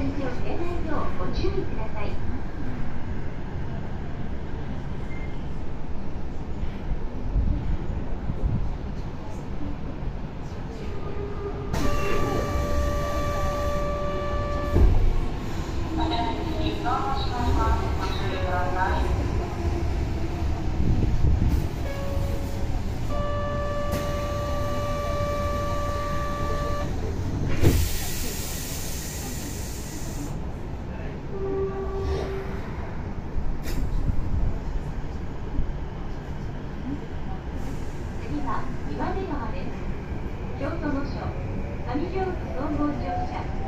どいうも注意い。岩手川です。京都御所上京区総合乗車